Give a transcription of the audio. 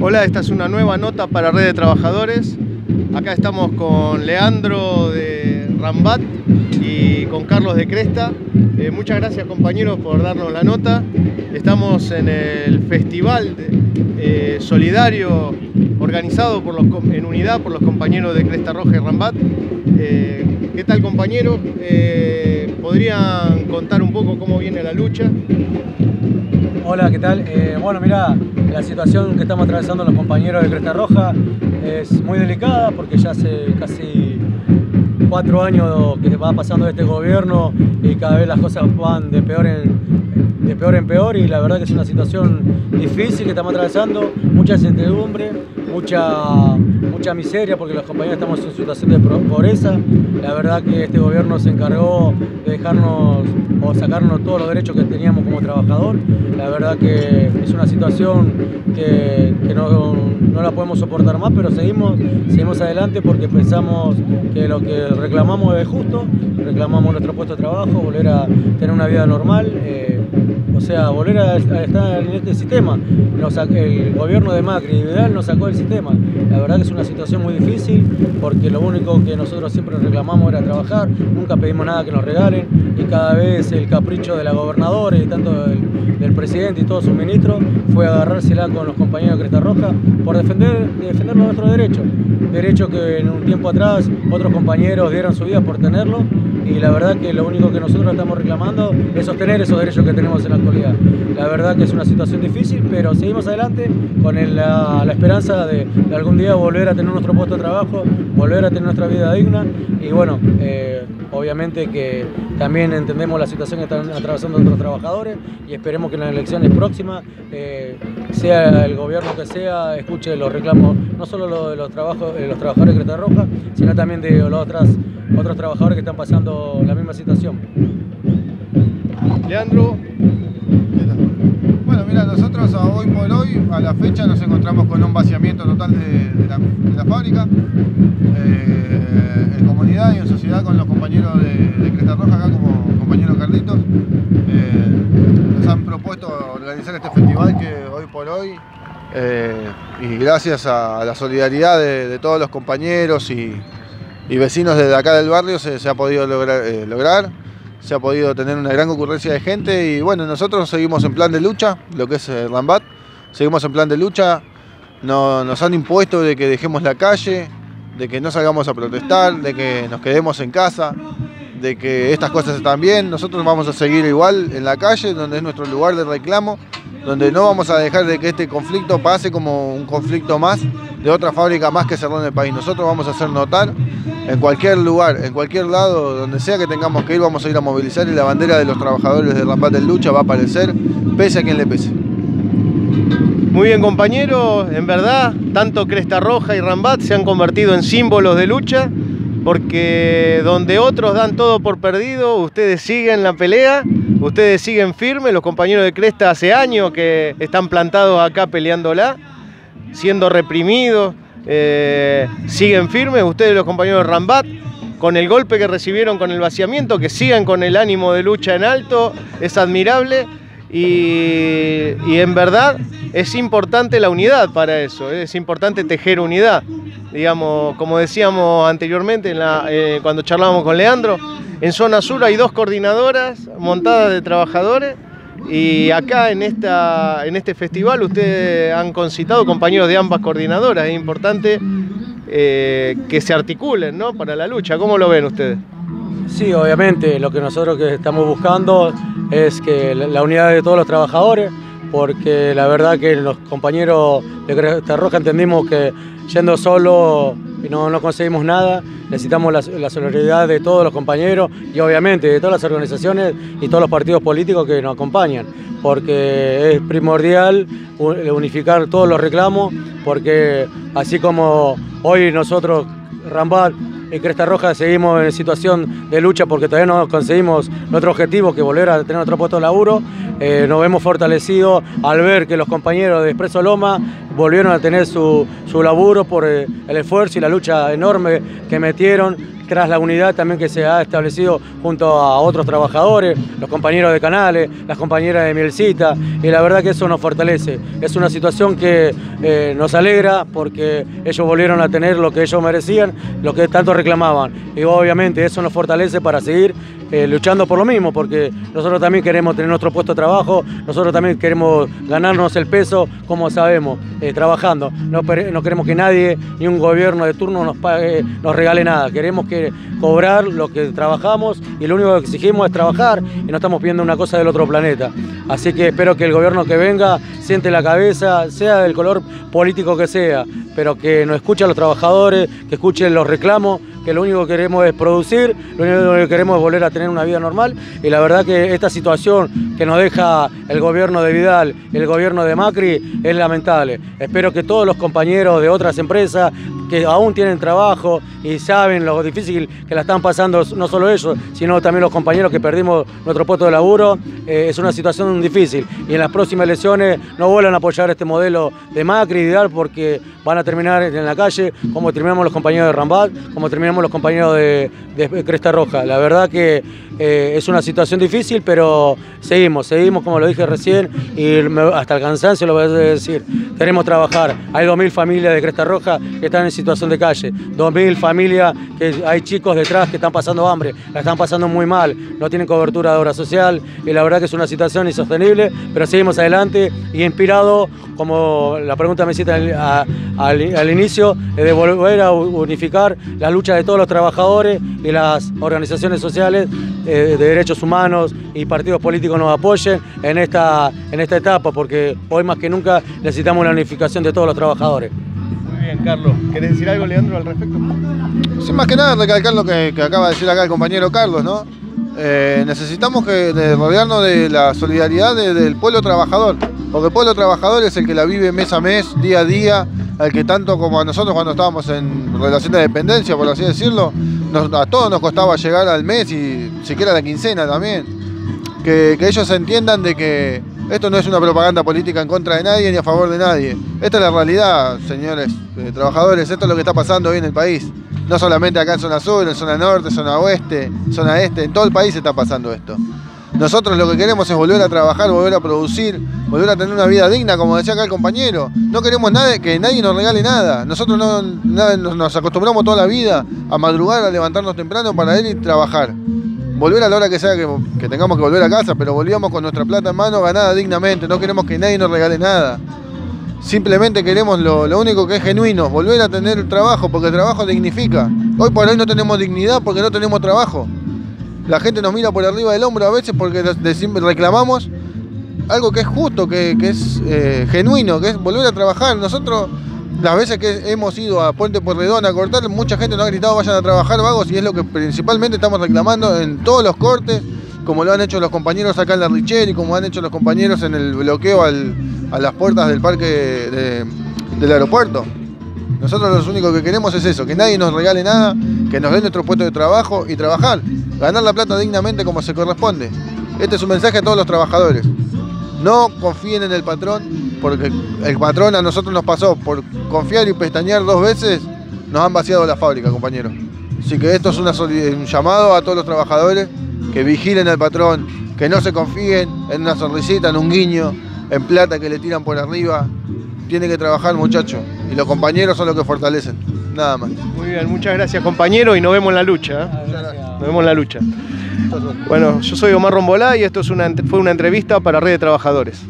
Hola, esta es una nueva nota para Red de Trabajadores. Acá estamos con Leandro de Rambat y con Carlos de Cresta. Eh, muchas gracias compañeros por darnos la nota. Estamos en el festival eh, solidario organizado por los, en unidad por los compañeros de Cresta Roja y Rambat. Eh, ¿Qué tal compañeros? ¿Podrían contar un poco cómo viene la lucha? Hola, ¿qué tal? bueno, mira, la situación que estamos atravesando los compañeros de Cresta Roja es muy delicada porque ya hace casi cuatro años que va pasando este gobierno y cada vez las cosas van de peor en, de peor, en peor y la verdad que es una situación difícil que estamos atravesando, mucha incertidumbre, mucha, mucha miseria porque los compañeros estamos en situación de pobreza. La verdad que este gobierno se encargó de dejarnos o sacarnos todos los derechos que teníamos como trabajador. La verdad que es una situación que, no, no, la podemos soportar más, pero seguimos, seguimos adelante porque pensamos que lo que reclamamos es justo, reclamamos nuestro puesto de trabajo, volver a tener una vida normal. Eh, o sea, volver a, estar en este sistema. el gobierno de Macri y Vidal nos sacó del sistema. La verdad que es una situación muy difícil porque lo único que nosotros siempre reclamamos era trabajar, nunca pedimos nada que nos regalen y cada vez el capricho de la gobernadora y tanto del, presidente y todos sus ministros fue agarrársela con los compañeros de Cresta Roja por defender, defender nuestros derechos. Derechos que en un tiempo atrás otros compañeros dieron su vida por tenerlo y la verdad que lo único que nosotros estamos reclamando es sostener esos derechos que tenemos en la actualidad. La verdad que es una situación difícil, pero seguimos adelante con la, esperanza de, algún día volver a tener nuestro puesto de trabajo, volver a tener nuestra vida digna y bueno, eh, obviamente que también entendemos la situación que están atravesando otros trabajadores y esperemos que en las elecciones próximas, eh, sea el gobierno que sea, escuche los reclamos, no solo de los, trabajos, los trabajadores de Creta Roja, sino también de los otras otros trabajadores que están pasando la misma situación. Leandro. Bueno, mira, nosotros hoy por hoy, a la fecha, nos encontramos con un vaciamiento total de, la, fábrica. Eh, en comunidad y en sociedad con los compañeros de, Cresta Roja, acá como compañero Carlitos, eh, nos han propuesto organizar este festival que hoy por hoy, eh, y gracias a la solidaridad de todos los compañeros y, y vecinos desde acá del barrio se, ha podido eh, lograr, se ha podido tener una gran concurrencia de gente y bueno, nosotros seguimos en plan de lucha, lo que es el Rambat, seguimos en plan de lucha, nos han impuesto de que dejemos la calle, de que no salgamos a protestar, de que nos quedemos en casa, de que estas cosas están bien, nosotros vamos a seguir igual en la calle, donde es nuestro lugar de reclamo, donde no vamos a dejar de que este conflicto pase como un conflicto más de otra fábrica más que cerró en el país. Nosotros vamos a hacer notar en cualquier lugar, en cualquier lado, donde sea que tengamos que ir, vamos a ir a movilizar y la bandera de los trabajadores de Rambat del Lucha va a aparecer, pese a quien le pese. Muy bien compañeros, en verdad, tanto Cresta Roja y Rambat se han convertido en símbolos de lucha, porque donde otros dan todo por perdido, ustedes siguen la pelea, ustedes siguen firmes, los compañeros de Cresta hace años que están plantados acá peleándola, siendo reprimidos, eh, siguen firmes, ustedes los compañeros de Rambat, con el golpe que recibieron con el vaciamiento, que sigan con el ánimo de lucha en alto, es admirable y, en verdad es importante la unidad para eso, es importante tejer unidad. Digamos, como decíamos anteriormente eh, cuando charlábamos con Leandro, en zona sur hay dos coordinadoras montadas de trabajadores y acá en, esta, este festival ustedes han concitado compañeros de ambas coordinadoras. Es importante eh, que se articulen ¿no? para la lucha. ¿Cómo lo ven ustedes? Sí, obviamente, lo que nosotros que estamos buscando es que la unidad de todos los trabajadores, porque la verdad que los compañeros de Cresta Roja entendimos que yendo solo no, no conseguimos nada, necesitamos la, solidaridad de todos los compañeros y obviamente de todas las organizaciones y todos los partidos políticos que nos acompañan, porque es primordial unificar todos los reclamos, porque así como hoy nosotros, Rambat, en Cresta Roja seguimos en situación de lucha porque todavía no conseguimos nuestro objetivo, que volver a tener otro puesto de laburo. Eh, nos vemos fortalecidos al ver que los compañeros de Expreso Loma volvieron a tener su, laburo por eh, el esfuerzo y la lucha enorme que metieron tras la unidad también que se ha establecido junto a otros trabajadores, los compañeros de Canales, las compañeras de Mielcita, y la verdad que eso nos fortalece. Es una situación que eh, nos alegra porque ellos volvieron a tener lo que ellos merecían, lo que tanto reclamaban. Y obviamente eso nos fortalece para seguir eh, luchando por lo mismo, porque nosotros también queremos tener nuestro puesto de trabajo, nosotros también queremos ganarnos el peso, como sabemos, eh, trabajando. No, no, queremos que nadie, ni un gobierno de turno nos pague, nos regale nada. Queremos que cobrar lo que trabajamos y lo único que exigimos es trabajar y no estamos pidiendo una cosa del otro planeta. Así que espero que el gobierno que venga siente la cabeza, sea del color político que sea, pero que nos escuche a los trabajadores, que escuche los reclamos que lo único que queremos es producir, lo único que queremos es volver a tener una vida normal y la verdad que esta situación que nos deja el gobierno de Vidal el gobierno de Macri es lamentable. Espero que todos los compañeros de otras empresas que aún tienen trabajo y saben lo difícil que la están pasando no solo ellos, sino también los compañeros que perdimos nuestro puesto de laburo, eh, es una situación difícil. Y en las próximas elecciones no vuelvan a apoyar este modelo de Macri y Vidal porque van a terminar en la calle, como terminamos los compañeros de Rambat, como terminamos los compañeros de, Cresta Roja. La verdad que eh, es una situación difícil, pero seguimos, seguimos como lo dije recién y hasta el cansancio lo voy a decir. Tenemos trabajar. Hay 2.000 familias de Cresta Roja que están en situación de calle, 2.000 familias que hay chicos detrás que están pasando hambre, la están pasando muy mal, no tienen cobertura de obra social y la verdad que es una situación insostenible, pero seguimos adelante y inspirado, como la pregunta me cita al, inicio, de volver a unificar la lucha de todos los trabajadores y las organizaciones sociales eh, de derechos humanos y partidos políticos nos apoyen en esta, en esta etapa, porque hoy más que nunca necesitamos la unificación de todos los trabajadores. Muy bien, Carlos. ¿Querés decir algo, Leandro, al respecto? Sí, más que nada recalcar lo que, acaba de decir acá el compañero Carlos, ¿no? Eh, necesitamos que, rodearnos de la solidaridad del pueblo trabajador, porque el pueblo trabajador es el que la vive mes a mes, día a día, al que tanto como a nosotros cuando estábamos en relación de dependencia, por así decirlo, a todos nos costaba llegar al mes y siquiera a la quincena también. Que, ellos entiendan de que esto no es una propaganda política en contra de nadie ni a favor de nadie. Esta es la realidad, señores eh, trabajadores, esto es lo que está pasando hoy en el país. No solamente acá en zona sur, en zona norte, zona oeste, zona este, en todo el país está pasando esto. Nosotros lo que queremos es volver a trabajar, volver a producir, volver a tener una vida digna, como decía acá el compañero. No queremos nada, que nadie nos regale nada. Nosotros no, nos acostumbramos toda la vida a madrugar, a levantarnos temprano para ir y trabajar. Volver a la hora que sea que, tengamos que volver a casa, pero volvíamos con nuestra plata en mano ganada dignamente. No queremos que nadie nos regale nada. Simplemente queremos lo, lo, único que es genuino, volver a tener trabajo, porque el trabajo dignifica. Hoy por hoy no tenemos dignidad porque no tenemos trabajo. La gente nos mira por arriba del hombro a veces porque reclamamos algo que es justo, que, es eh, genuino, que es volver a trabajar. Nosotros, las veces que hemos ido a Puente Porredón a cortar, mucha gente nos ha gritado vayan a trabajar vagos y es lo que principalmente estamos reclamando en todos los cortes, como lo han hecho los compañeros acá en la Richel y como han hecho los compañeros en el bloqueo a las puertas del parque del aeropuerto. Nosotros lo único que queremos es eso, que nadie nos regale nada, que nos den nuestro puesto de trabajo y trabajar, ganar la plata dignamente como se corresponde. Este es un mensaje a todos los trabajadores. No confíen en el patrón, porque el patrón a nosotros nos pasó por confiar y pestañear dos veces, nos han vaciado la fábrica, compañeros. Así que esto es un llamado a todos los trabajadores que vigilen al patrón, que no se confíen en una sonrisita, en un guiño, en plata que le tiran por arriba. Tiene que trabajar, muchacho y los compañeros son los que fortalecen, nada más. Muy bien, muchas gracias compañero y nos vemos en la lucha. ¿eh? Nos vemos en la lucha. Bueno, yo soy Omar Rombolá y esto es una, fue una entrevista para Red de Trabajadores.